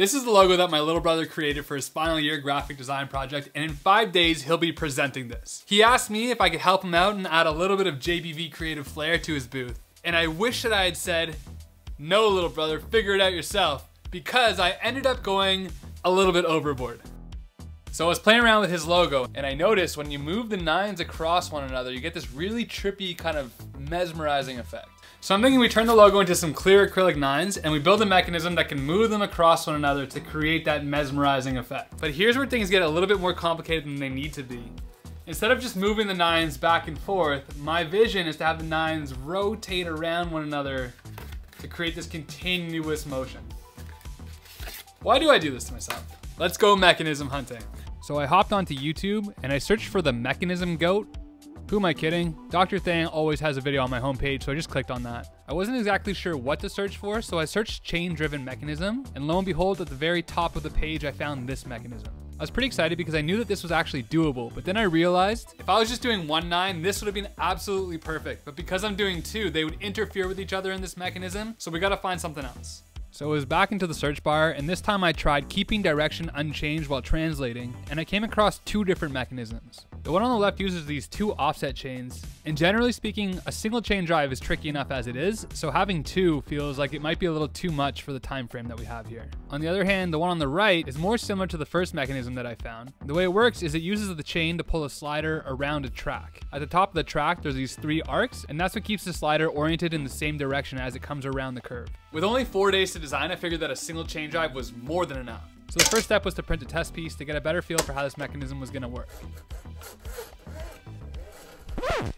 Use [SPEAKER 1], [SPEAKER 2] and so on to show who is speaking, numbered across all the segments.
[SPEAKER 1] This is the logo that my little brother created for his final year graphic design project, and in five days, he'll be presenting this. He asked me if I could help him out and add a little bit of JBV creative flair to his booth. And I wish that I had said, no little brother, figure it out yourself, because I ended up going a little bit overboard. So I was playing around with his logo and I noticed when you move the nines across one another, you get this really trippy kind of mesmerizing effect. So I'm thinking we turn the logo into some clear acrylic nines and we build a mechanism that can move them across one another to create that mesmerizing effect. But here's where things get a little bit more complicated than they need to be. Instead of just moving the nines back and forth, my vision is to have the nines rotate around one another to create this continuous motion. Why do I do this to myself? Let's go mechanism hunting. So I hopped onto YouTube and I searched for the mechanism goat who am I kidding? Dr. Thang always has a video on my homepage, so I just clicked on that. I wasn't exactly sure what to search for, so I searched chain-driven mechanism, and lo and behold, at the very top of the page, I found this mechanism. I was pretty excited because I knew that this was actually doable, but then I realized if I was just doing one nine, this would have been absolutely perfect. But because I'm doing two, they would interfere with each other in this mechanism, so we gotta find something else. So it was back into the search bar, and this time I tried keeping direction unchanged while translating, and I came across two different mechanisms. The one on the left uses these two offset chains, and generally speaking, a single chain drive is tricky enough as it is, so having two feels like it might be a little too much for the time frame that we have here. On the other hand, the one on the right is more similar to the first mechanism that I found. The way it works is it uses the chain to pull a slider around a track. At the top of the track, there's these three arcs, and that's what keeps the slider oriented in the same direction as it comes around the curve. With only four days to design, I figured that a single chain drive was more than enough. So the first step was to print a test piece to get a better feel for how this mechanism was gonna work.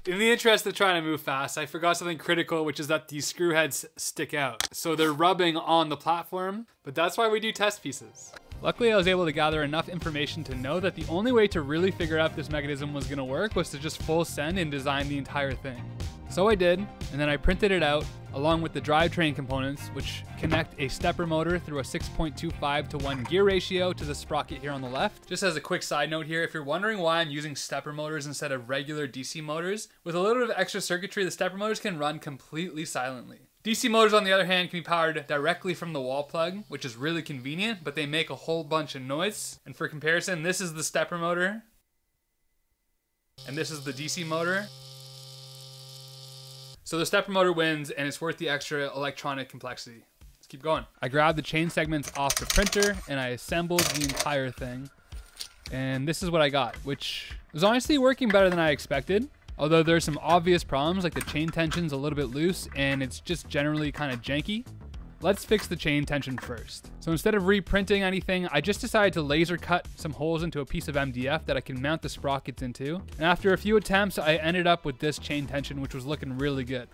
[SPEAKER 1] In the interest of trying to move fast, I forgot something critical, which is that these screw heads stick out. So they're rubbing on the platform, but that's why we do test pieces. Luckily, I was able to gather enough information to know that the only way to really figure out if this mechanism was gonna work was to just full send and design the entire thing. So I did, and then I printed it out along with the drivetrain components, which connect a stepper motor through a 6.25 to 1 gear ratio to the sprocket here on the left. Just as a quick side note here, if you're wondering why I'm using stepper motors instead of regular DC motors, with a little bit of extra circuitry, the stepper motors can run completely silently. DC motors, on the other hand, can be powered directly from the wall plug, which is really convenient, but they make a whole bunch of noise. And for comparison, this is the stepper motor, and this is the DC motor. So the stepper motor wins and it's worth the extra electronic complexity. Let's keep going. I grabbed the chain segments off the printer and I assembled the entire thing. And this is what I got, which was honestly working better than I expected. Although there's some obvious problems like the chain tension's a little bit loose and it's just generally kind of janky. Let's fix the chain tension first. So instead of reprinting anything, I just decided to laser cut some holes into a piece of MDF that I can mount the sprockets into. And after a few attempts, I ended up with this chain tension, which was looking really good.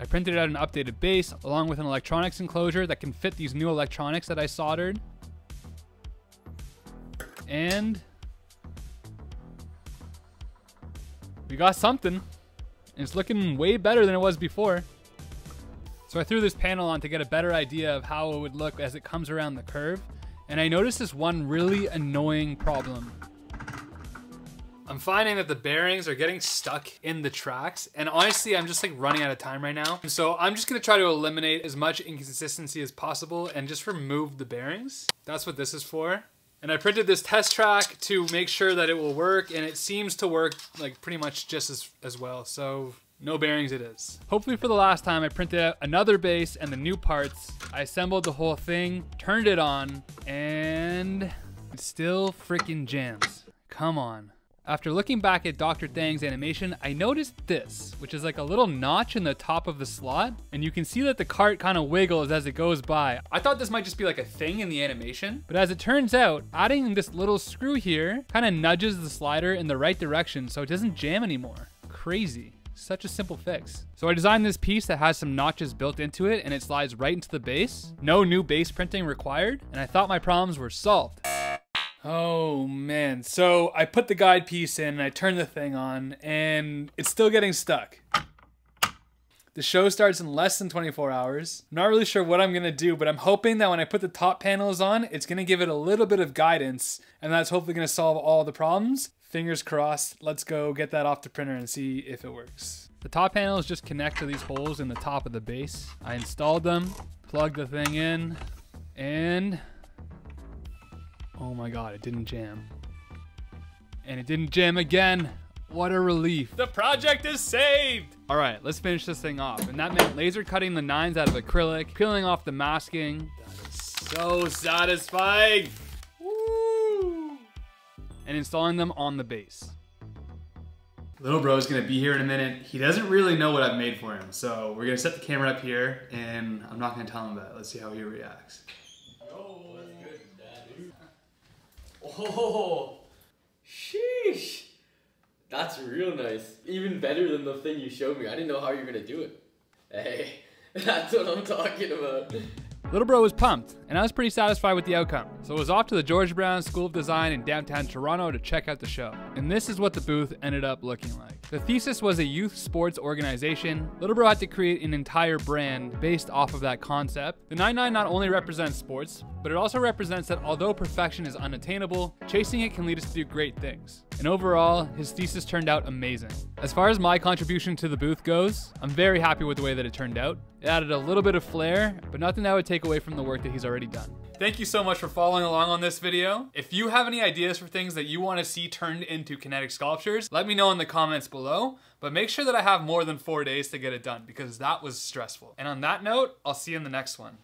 [SPEAKER 1] I printed out an updated base along with an electronics enclosure that can fit these new electronics that I soldered. And we got something. It's looking way better than it was before. So I threw this panel on to get a better idea of how it would look as it comes around the curve. And I noticed this one really annoying problem. I'm finding that the bearings are getting stuck in the tracks and honestly I'm just like running out of time right now. So I'm just gonna try to eliminate as much inconsistency as possible and just remove the bearings. That's what this is for. And I printed this test track to make sure that it will work and it seems to work like pretty much just as, as well. So no bearings it is. Hopefully for the last time, I printed out another base and the new parts. I assembled the whole thing, turned it on, and it still freaking jams. Come on. After looking back at Dr. Thang's animation, I noticed this, which is like a little notch in the top of the slot, and you can see that the cart kind of wiggles as it goes by. I thought this might just be like a thing in the animation, but as it turns out, adding this little screw here kind of nudges the slider in the right direction so it doesn't jam anymore. Crazy. Such a simple fix. So I designed this piece that has some notches built into it and it slides right into the base. No new base printing required. And I thought my problems were solved. Oh man, so I put the guide piece in and I turned the thing on and it's still getting stuck. The show starts in less than 24 hours. I'm not really sure what I'm gonna do, but I'm hoping that when I put the top panels on, it's gonna give it a little bit of guidance and that's hopefully gonna solve all the problems. Fingers crossed. Let's go get that off the printer and see if it works. The top panels just connect to these holes in the top of the base. I installed them, plugged the thing in, and Oh my god, it didn't jam. And it didn't jam again. What a relief. The project is saved! Alright, let's finish this thing off. And that meant laser cutting the nines out of acrylic, peeling off the masking. That is so satisfying! Woo! And installing them on the base. Little bro is gonna be here in a minute. He doesn't really know what I've made for him, so we're gonna set the camera up here, and I'm not gonna tell him about it. Let's see how he reacts.
[SPEAKER 2] Oh, that's good, Dad. Oh, sheesh. That's real nice. Even better than the thing you showed me. I didn't know how you were gonna do it. Hey, that's what I'm talking about.
[SPEAKER 1] Little bro was pumped, and I was pretty satisfied with the outcome. So I was off to the George Brown School of Design in downtown Toronto to check out the show. And this is what the booth ended up looking like. The thesis was a youth sports organization. Little bro had to create an entire brand based off of that concept. The 99 not only represents sports, but it also represents that although perfection is unattainable, chasing it can lead us to do great things. And overall, his thesis turned out amazing. As far as my contribution to the booth goes, I'm very happy with the way that it turned out. It added a little bit of flair, but nothing that would take away from the work that he's already done. Thank you so much for following along on this video. If you have any ideas for things that you want to see turned into kinetic sculptures, let me know in the comments below, but make sure that I have more than four days to get it done because that was stressful. And on that note, I'll see you in the next one.